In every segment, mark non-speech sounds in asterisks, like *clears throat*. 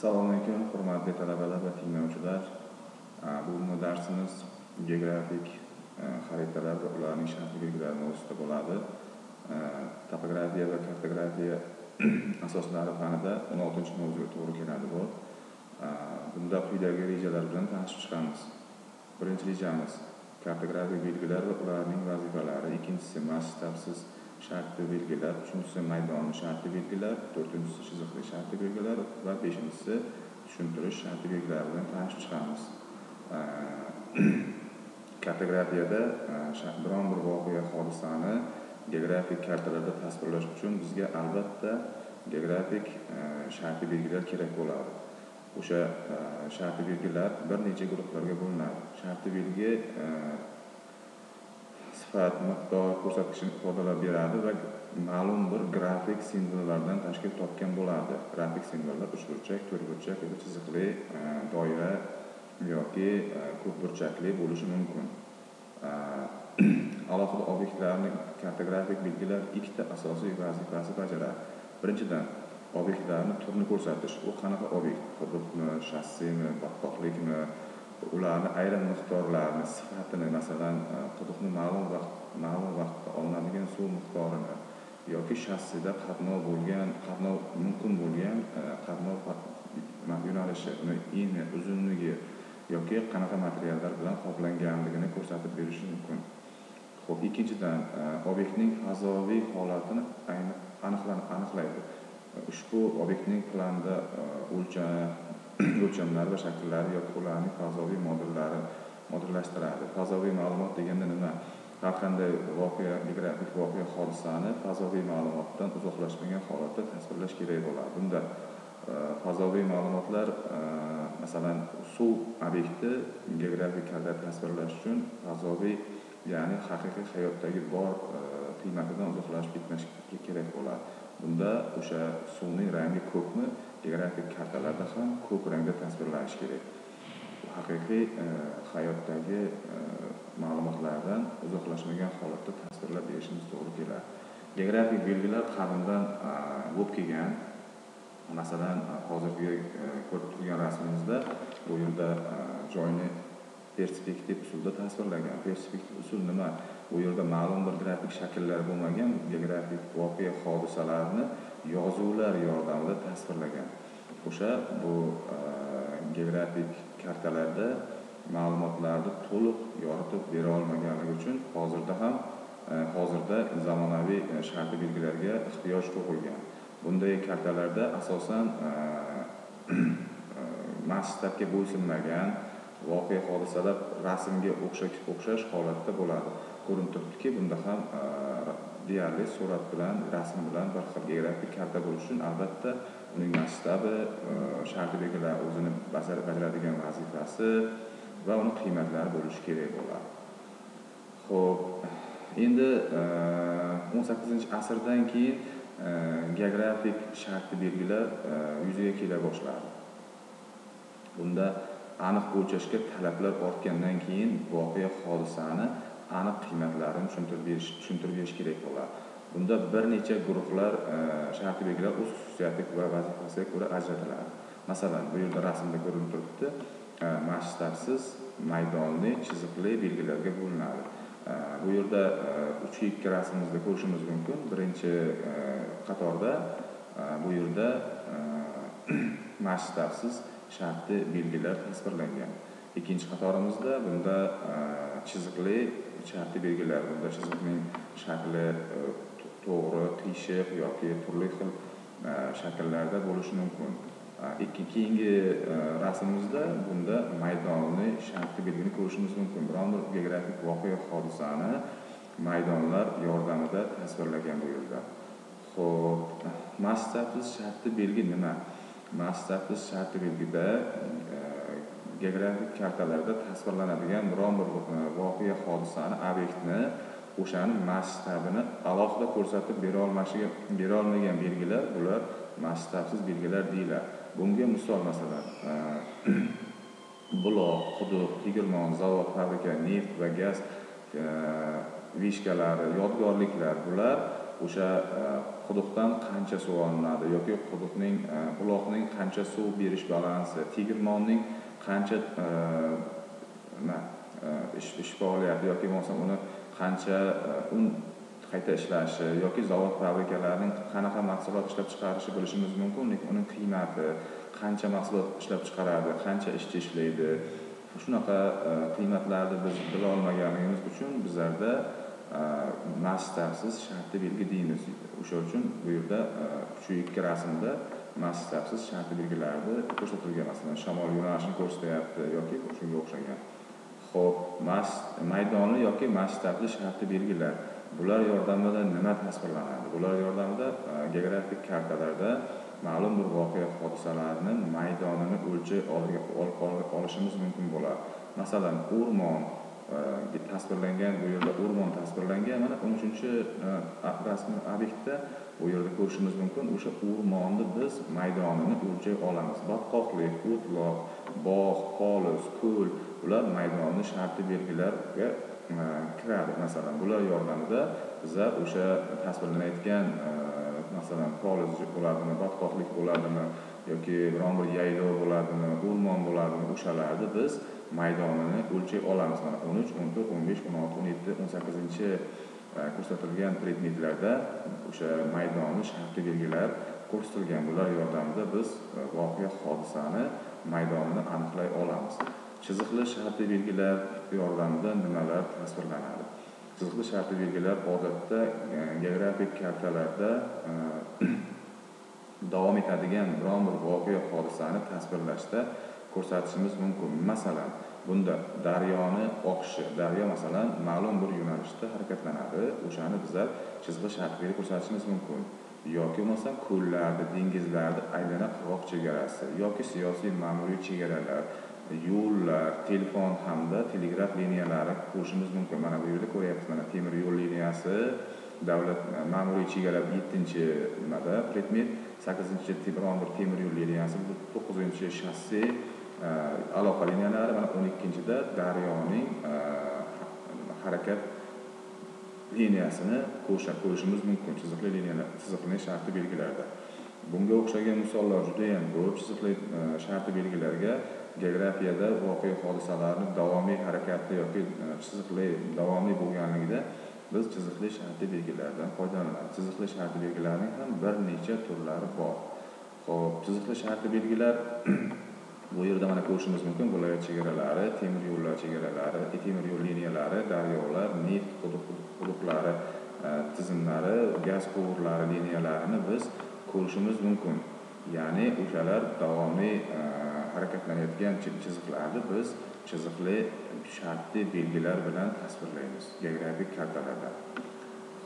assalomu alaykum hurmatli talabalar va tinglovchilar. Bugungi darsimiz geografik e, xaritalar va ularning sharti belgilari mavzusida bo'ladi. E, topografiya va kartografiya *clears throat* asoslari fanida o'n oltinchi mavzuga to'g'ri keladi bu. Bunda quyidagi rejalar bilan tanishib chiqamiz. Birinchi rejamiz kartografik belgilar va ularning vazifalari. Ikkinchisi masshtabsiz shartli belgilar uchinchisi maydon shartli belgilar to'rtinchisi chiziqli shartli belgilar va beshinchisi tushuntirish shartli belgilari bilan tanishib chiqamiz. *clears throat* Kartografiyada biron bir voqea hodisani geografik kartalarda tasvirlash uchun bizga albatta geografik shartli belgilar kerak bo'ladi. O'sha shartli belgilar bir necha guruhlarga bo'linadi. Shartli belgi sifat miqdor ko'rsatkichini ifodalab beradi va ma'lum bir grafik simvollardan tashkil topgan bo'ladi. Grafik simvollar uchburchak to'rtburchak yoki chiziqli e, doira yoki e, ko'pburchakli bo'lishi mumkin. E, *clears throat* alohida obyektlarni kartografik belgilar ikkita asosiy vazifasi bajaradi birinchidan obyektlarni turini ko'rsatish. U qanaqa obyekt? Hududmi shassimi botqoqlikmi ularni ayrim miqdorlarini sifatini masalan e, quduqni ma'lum vaqt ma'lum vaqtda olinadigan suv miqdorini yoki shassida qatnov bo'lgan qatnov mumkin bo'lgan e, qatnov yo'nalishi uni eni uzunligi yoki qanaqa materiallar bilan qoplanganligini ko'rsatib berishi mumkin. Ho'p ikkinchidan e, obyektning fazoviy holatini aniqlaydi. Ushbu obyektning planda o'lcham o'lchamlari va shakllari yoki ularning fazoviy modellari modellashtiradi fazoviy ma'lumot deganda nima har qanday voqea geografik voqea hodisani fazoviy ma'lumotdan uzoqlashmagan holatda tasvirlash kerak bo'ladi bunda fazoviy ma'lumotlar masalan suv obyekti geografik kadr tasvirlash uchun fazoviy ya'ni haqiqiy hayotdagi bor qiymatidan uzoqlashib ketmasligi kerak bo'ladi bunda o'sha suvning rangi ko'kmi geografik kartalarda ham ko'k rangda tasvirlanishi kerak. Bu haqiqiy e, hayotdagi e, ma'lumotlardan uzoqlashmagan holatda tasvirlab berishimiz to'g'ri keladi. Geografik belgilar qadimdan e, bo'lib kelgan. Masalan hozirgi ko'rib turgan rasmimizda bu yerda joyni perspektiv usulda tasvirlagan. Perspektiv usul nima? Bu yerda ma'lum bir grafik shakllar bo'lmagan geografik voqea hodisalarni yozuvlar yordamida tasvirlagan. O'sha bu e, geografik kartalarda ma'lumotlarni to'liq yoritib bera olmaganligi uchun hozirda ham e, hozirda zamonaviy e, shartli belgilarga ehtiyoj tug'ilgan. Bunday kartalarda asosan e, *clears throat* masshtabga bo'ysunmagan voqea hodisalar rasmga o'xshash holatda bo'ladi. Ko'rinib turibdiki bunda ham e, deyarli surat bilan rasm bilan bir xil geografik karta bo'lishi uchun albatta uning masshtabi e, sharti belgilar o'zini bajaradigan vazifasi va uni qiymatlari bo'lishi kerak bo'ladi. Ho'p endi e, o'n sakkizinchi asrdan keyin e, geografik shartli belgilar yuzaga kela boshladi. Bunda aniq o'lchashga talablar ortgandan keyin voqea hodisani aniq qiymatlarini tushuntirib berish tushuntirib berish kerak bo'ladi. Bunda bir necha guruhlar e, shartli belgilar o'z xususiyati va vazifasiga ko'ra ajratiladi. Masalan bu yerda rasmda ko'rinib turibdi e, masshtabsiz maydonli chiziqli belgilarga bo'linadi. E, bu yerda uch ikki rasmimizda ko'rishimiz mumkin. Birinchi qatorda bu yerda *clears throat* masshtabsiz shartli belgilar tasvirlangan. Ikkinchi qatorimizda bunda chiziqli sharti belgilar bunda chiziqning shakli e, to'g'ri qiyshiq yoki turli xil e, shakllarda bo'lishi mumkin. Ikki keyingi e, rasmimizda bunda maydonni sharti belgini ko'rishimiz mumkin. Biron bir geografik voqea hodisani maydonlar yordamida tasvirlagan bu yerda ho'p masshtabsiz sharti belgi nima? Masshtabsiz sharti belgida geografik kartalarda tasvirlanadigan biron bir e, voqea hodisani obyektni o'shani masshtabini alohida ko'rsatib bera olmagan belgilar bular masshtabsiz belgilar deyiladi. Bunga misol masalan e, *clears throat* buloq quduq tegirmon zavod fabrika neft va gaz e, vishkalari yodgorliklar bular o'sha quduqdan qancha suv olinadi yoki quduqning buloqning qancha suv berish balansi tegirmonning qancha e, nima e, ish ish faoliyati yoki bo'lmasam uni qancha e, un qayta ishlashi yoki zavod fabrikalarning qanaqa mahsulot ishlab chiqarishi bilishimiz mumkin lekin uning qiymati qancha mahsulot ishlab chiqaradi qancha ishchi ishlaydi shunaqa qiymatlarni biz bilolmaganligimiz uchun bizlarda e, shartli belgi deymiz. O'sha uchun bu yerda e, shu ikki rasmda masshtabsiz shartli belgilarni ko'rsatilgan masalan shamol yo'nalishini ko'rsatyapti yoki shunga o'xshagan. Ho'p mas maydonli yoki masshtabli shartli belgilar bular yordamida nima tasvirlanadi? Bular yordamida e, geografik kartalarda ma'lum bir voqea hodisalarni maydonini o'lchay olishimiz mumkin bo'ladi. Masalan o'rmon Э, tasvirlangan bu yerda o'rmon tasvirlangan mana o'n uchinchi э, rasmiy obyektda u yerda ko'rishimiz mumkin o'sha o'rmonni biz maydonini o'lchay olamiz. Botqoqlik o'tloq bog' hovuz ko'l bular maydonni shartli belgilarga э, kiradi. Masalan bular yordamida bizlar o'sha tasvirlanayotgan masalan poliz bo'ladimi botqoqlik bo'ladimi yoki biron bir yaylov bo'ladimi o'rmon bo'ladimi o'shalarni biz maydonini o'lchay olamiz mana o'n uch o'n to'rt o'n besh o'n olti o'n yetti o'n sakkizinchi e, ko'rsatilgan predmetlarda o'sha maydonni shartli belgilar ko'rsatilgan bular yordamida biz e, voqea hodisani maydonini aniqlay olamiz. Chiziqli shartli belgilar yordamida nimalar tasvirlanadi? Chiziqli shartli belgilar odatda e, geografik kartalarda *clears throat* davom etadigan biron bir voqea hodisani tasvirlashda ko'rsatishimiz mumkin. Masalan bunda daryoni oqishi daryo masalan ma'lum bir yo'nalishda harakatlanadi. O'shani bizlar chizg'i shaklida ko'rsatishimiz mumkin. Yoki bo'lmasa ko'llarni dengizlarni aylana qirg'oq chegarasi yoki siyosiy ma'muriy chegaralar yo'llar telefon hamda telegraf liniyalari ko'rishimiz mumkin. Mana bu yerda ko'ryapmiz mana temir yo'l liniyasi davlat ma'muriy chegara yettinchi nimada? Predmet sakkizinchi biron bir temir yo'l liniyasi to'qqizinchi shosse aloqa liniyalari mana o'n ikkinchida daryoning harakat liniyasini ko'rishimiz mumkin. Chiziqli liniyalar chiziqli sharti belgilarda. Bunga o'xshagan misollar judayam ko'p. Chiziqli e, sharti belgilarga geografiyada voqea hodisalarni davomiy harakatli yoki e, chiziqli davomli bo'lganligida biz chiziqli sharti belgilardan foydalanamiz. Chiziqli sharti belgilarning ham bir necha turlari bor. Ho'p chiziqli sharti belgilar *clears throat* bu yerda mana ko'rishimiz mumkin. Viloyat chegaralari temir yo'llar chegaralari temir yo'l liniyalari daryolar neft quduqlari e, tizimlari gaz quvurlari liniyalarini biz ko'rishimiz mumkin. Ya'ni o'shalar davomli e, harakatlanayotgan chiziqlarni biz chiziqli shartli belgilar bilan tasvirlaymiz. Geografik kartalarda.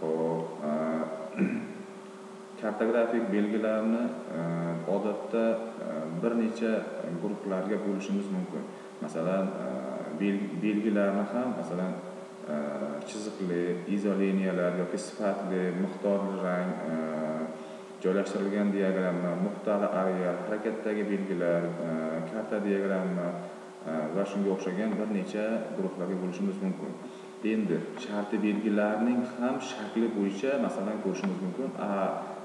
Ho'p e, *clears throat* kartografik belgilarni e, odatda e, bir necha guruhlarga bo'lishimiz mumkin. Masalan e, belgilarni ham masalan chiziqli izoliniyalar yoki sifatli miqdorli rang joylashtirilgan diagramma nuqtali areal harakatdagi belgilar karta diagramma va shunga o'xshagan bir necha guruhlarga bo'lishimiz mumkin. Endi sharti belgilarning ham shakli bo'yicha masalan ko'rishimiz mumkin. A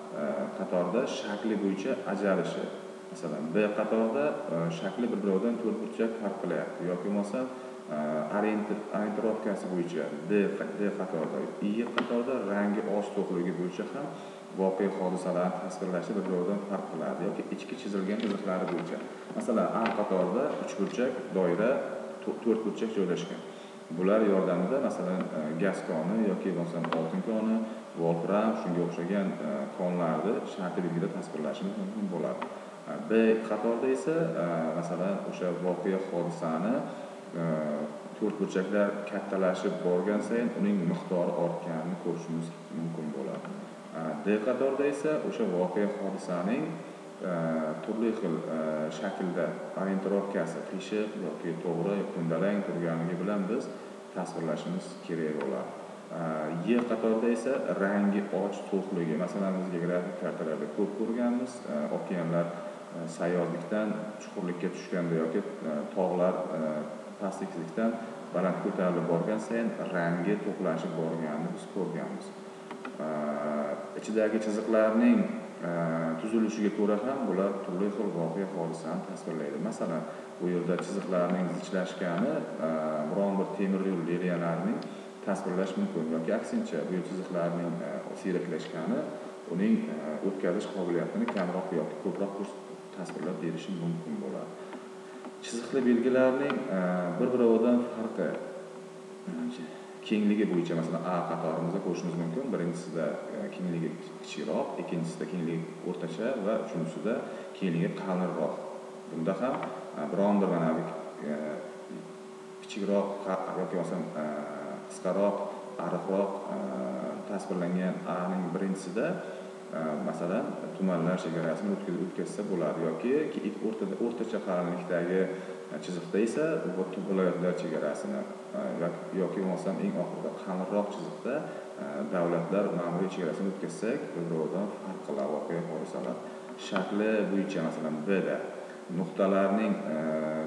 E, qatorda shakli bo'yicha ajralishi masalan b qatorda e, shakli bir biridan to'rt burchak farq qilyapti yoki bo'lmasa e, orientirovkasi bo'yicha d d qatorda i qatorda rangi oz to'qligi bo'yicha ham voqea hodisalarni tasvirlashi bir biridan farq qiladi yoki ichki chizilgan chiziqlari bo'yicha. Masalan a qatorida uchburchak doira to'rt burchak joylashgan. Bular yordamida masalan gaz koni yoki bo'lmasam oltin koni volfram shunga o'xshagan e, konlarni shartli belgida tasvirlashimiz mumkin bo'ladi. E, B qatorda esa e, masalan o'sha voqea hodisani to'rt burchaklar kattalashib borgan sayin uning miqdori ortganini ko'rishimiz mumkin bo'ladi. D qatorda esa o'sha voqea hodisaning turli xil shaklda orientirovkasi qiyshiq yoki to'g'ri ko'ndalang turganligi bilan biz tasvirlashimiz kerak bo'ladi. E qatorda esa rangi och to'qligi masalan biz geografik kartalarda ko'p ko'rganmiz. Э, okeanlar э, sayozlikdan chuqurlikka tushganda yoki tog'lar pastlikdan baland ko'tarilib borgan sayin rangi to'qlashib borganini biz ko'rganmiz. Ichidagi chiziqlarning tuzilishiga ko'ra ham bular turli xil voqea hodisani tasvirlaydi. Masalan bu yerda chiziqlarning zichlashgani biron bir temir yo'l liniялarining tasvirlash mumkin. Yoki aksincha bu chiziqlarning e, siyraklashgani uning e, o'tkazish qobiliyatini kamroq yoki ko'proq tasvirlab berishi mumkin bo'ladi. Chiziqli belgilarning e, bir biridan farqi kengligi bo'yicha masalan a qatorimizda ko'rishimiz mumkin. Birinchisida kengligi kichikroq ikkinchisida kengligi o'rtacha va uchinchisida kengligi qalinroq. Bunda ham biron bir mana bu kichikroq yoki bo'lmasam qisqaroq ariqroq e, tasvirlangan aning birinchisida e, masalan tumanlar chegarasini o'tkazsa bo'ladi yoki o'rtada o'rtacha qalinlikdagi e, chiziqda esa viloyatlar chegarasini yoki bo'lmasam eng oxirida qalinroq chiziqda davlatlar ma'muriy chegarasini o'tkazsak bir biridan farq qiladi voqea hodisalar shakli bo'yicha masalan bda nuqtalarning e,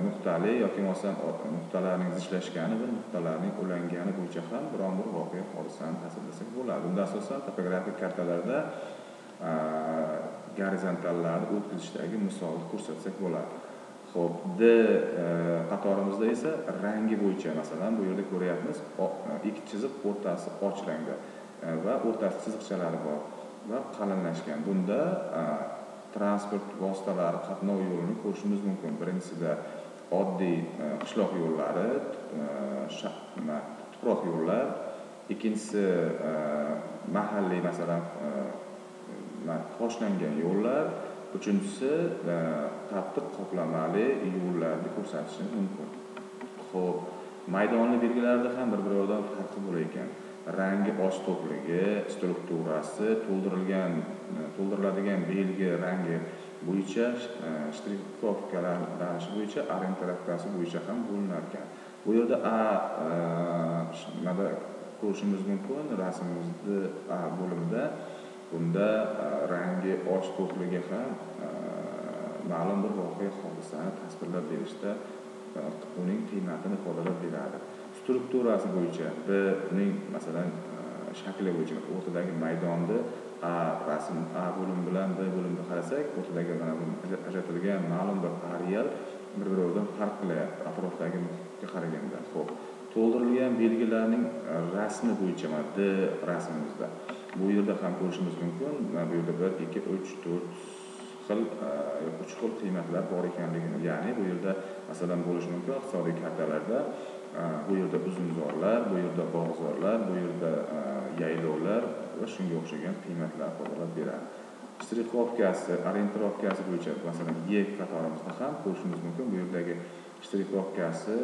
nuqtali yoki bo'lmasam nuqtalarning zichlashgani va nuqtalarning ulangani bo'yicha ham biron bir voqea hodisani tasvirlasak bo'ladi. Bunda asosan topografik kartalarda e, gorizontallarni o'tkazishdagi misolni ko'rsatsak bo'ladi. Ho'p d e, qatorimizda esa rangi bo'yicha masalan bu yerda ko'ryapmiz ikki chiziq o'rtasi och rangda va o'rtasida chiziqchalari bor va qalinlashgan. Bunda transport vositalari qatnov yo'lini ko'rishimiz mumkin birinchisida eh, oddiy qishloq yo'llari eh, tuproq yo'llar ikkinchisi eh, mahalliy masalan toshlangan yo'llar uchinchisi qattiq qoplamali yo'llarni ko'rsatishi mumkin ho'p maydonli belgilarda ham bir biridan farqi bor ekan rangi och to'qligi strukturasi to'ldirilgan e, to'ldiriladigan belgi rangi bo'yicha e, shtrixovkalanishi bo'yicha orientarovkasi bo'yicha ham bo'linar ekan bu yerda a e, nimada ko'rishimiz mumkin? Rasmimizni a bo'limida bunda rangi och to'qligi ham ma'lum bir voqea hodisani tasvirlab berishda uning qiymatini ifodalab beradi. Strukturasi bo'yicha b uning masalan e, shakli bo'yicha o'rtadagi maydonni a rasm a bo'lim bilan b bo'limni qarasak o'rtadagi mana bu ajratilgan ma'lum bir areal bir biridan farq qilyapti atrofdagi muhitga qaraganda. Ho'p to'ldirilgan belgilarning rasmi bo'yicha mana d rasmimizda. Bu yerda ham ko'rishimiz mumkin. Bu yerda bir ikki uch to'rt xil e, uch xil qiymatlar bor ekanligini ya'ni bu yerda masalan bo'lishi mumkin iqtisodiy kartalarda Э, bu yerda uzumzorlar bu yerda bog'zorlar bu yerda e, yaylovlar va shunga o'xshagan qiymatlar ifodalab beradi. Shtrixovkasi orientirovkasi bo'yicha masalan e qatorimizda ham ko'rishimiz mumkin. Bu yerdagi shtrixovkasi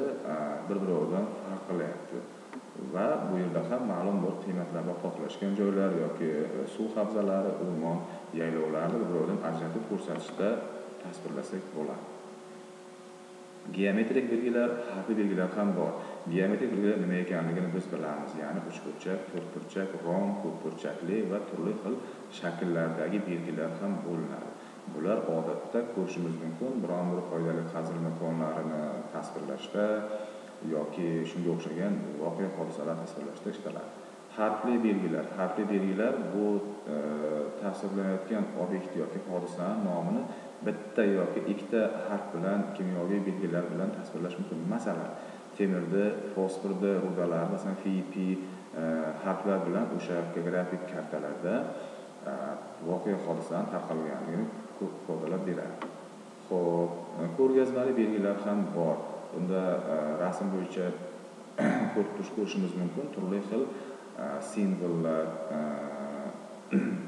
bir e, biridan farq qilyapti va bu yerda ham ma'lum bir qiymatlar bor joylar yoki e, suv havzalari o'rmon yaylovlarni bir biridan ajratib ko'rsatishda tasvirlasak bo'ladi. Geometrik belgilar harfiy belgilar ham bor. Geometrik belgilar nima ekanligini biz bilamiz. Ya'ni uchburchak to'rtburchak rom ko'pburchakli va turli xil shakllardagi belgilar ham bo'linadi. Bular odatda ko'rishimiz mumkin. Biron bir foydali qazilma konlarini tasvirlashda yoki shunga o'xshagan voqea hodisalar tasvirlashda ishlatiladi harfli belgilar harfli belgilar bu e, tasvirlanayotgan obyekt yoki hodisani nomini bitta yoki ikkita harf bilan kimyoviy belgilar bilan tasvirlash mumkin. Masalan temirni fosforni rudalarni masalan fp e, harflar bilan o'sha geografik kartalarda e, voqea hodisani tarqalganligini ifodalab beradi. Ho'p e, ko'rgazmali belgilar ham bor. Bunda rasm bo'yicha *clears throat* ko'rishimiz mumkin. Turli xil simvollar *clears throat*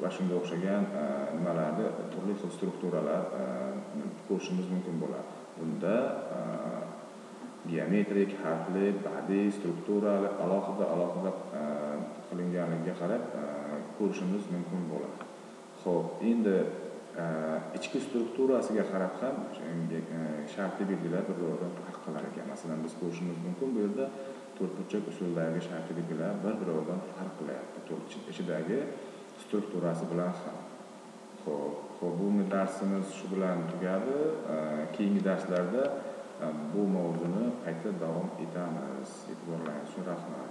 va shunga o'xshagan e, nimalarni? E, turli xil strukturalar e, ko'rishimiz mumkin bo'ladi. Bunda geometrik harfli badiiy strukturali alohida alohida qilinganligiga qarab ko'rishimiz mumkin bo'ladi. Ho'p endi ichki strukturasiga qarab ham shartli belgilar bir biridan farq qilar ekan. Masalan biz ko'rishimiz mumkin bu yerda to'rtburchak usuldagi shartli belgilar bir biridan farq qilyapti ichidagi strukturasi bilan ham ho'p ho'p bu darsimiz shu bilan tugadi e, keyingi darslarda e, bu mavzuni qayta davom etamiz e'tiborlaringiz uchun rahmat.